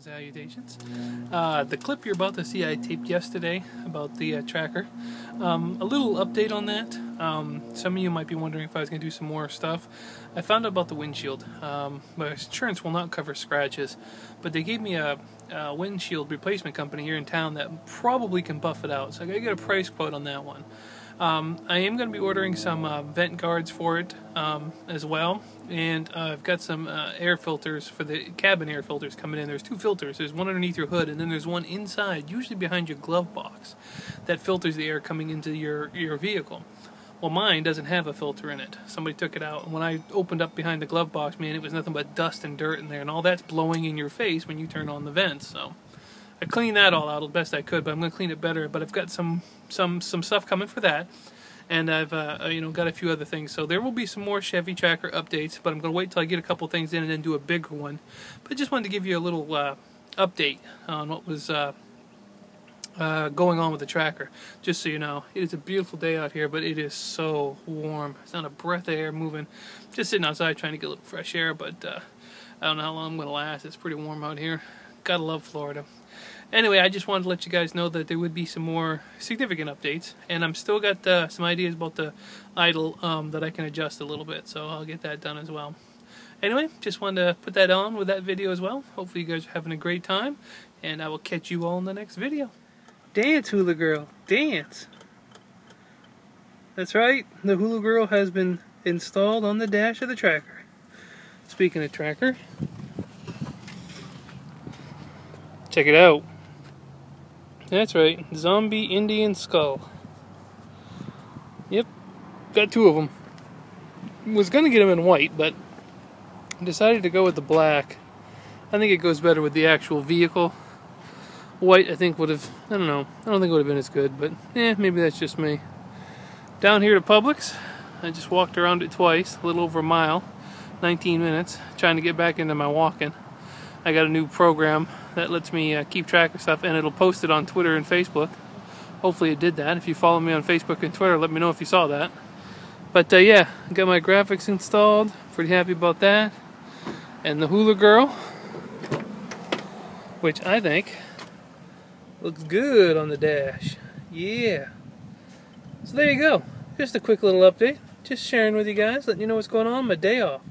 salutations. Uh, the clip you're about to see I taped yesterday about the uh, tracker. Um, a little update on that. Um, some of you might be wondering if I was going to do some more stuff. I found out about the windshield. Um, my insurance will not cover scratches, but they gave me a, a windshield replacement company here in town that probably can buff it out. So I got to get a price quote on that one. Um, I am going to be ordering some uh, vent guards for it um, as well, and uh, I've got some uh, air filters for the cabin air filters coming in. There's two filters. There's one underneath your hood, and then there's one inside, usually behind your glove box, that filters the air coming into your your vehicle. Well, mine doesn't have a filter in it. Somebody took it out, and when I opened up behind the glove box, man, it was nothing but dust and dirt in there, and all that's blowing in your face when you turn on the vents. So. I cleaned that all out as best I could, but I'm going to clean it better. But I've got some some some stuff coming for that, and I've uh, uh, you know got a few other things. So there will be some more Chevy Tracker updates, but I'm going to wait till I get a couple things in and then do a bigger one. But just wanted to give you a little uh, update on what was. Uh, uh, going on with the tracker. Just so you know, it is a beautiful day out here, but it is so warm. It's not a breath of air moving. Just sitting outside trying to get a little fresh air, but uh, I don't know how long I'm going to last. It's pretty warm out here. Gotta love Florida. Anyway, I just wanted to let you guys know that there would be some more significant updates, and I'm still got uh, some ideas about the idle um, that I can adjust a little bit, so I'll get that done as well. Anyway, just wanted to put that on with that video as well. Hopefully you guys are having a great time, and I will catch you all in the next video. Dance, Hula Girl, dance! That's right, the Hula Girl has been installed on the dash of the tracker. Speaking of tracker, check it out. That's right, Zombie Indian Skull. Yep, got two of them. Was gonna get them in white, but decided to go with the black. I think it goes better with the actual vehicle. White, I think, would have, I don't know, I don't think it would have been as good, but eh, maybe that's just me. Down here to Publix, I just walked around it twice, a little over a mile, 19 minutes, trying to get back into my walking. I got a new program that lets me uh, keep track of stuff and it'll post it on Twitter and Facebook. Hopefully it did that. If you follow me on Facebook and Twitter, let me know if you saw that. But uh, yeah, got my graphics installed. Pretty happy about that. And the Hula Girl, which I think looks good on the dash. Yeah. So there you go. Just a quick little update. Just sharing with you guys, letting you know what's going on my day off.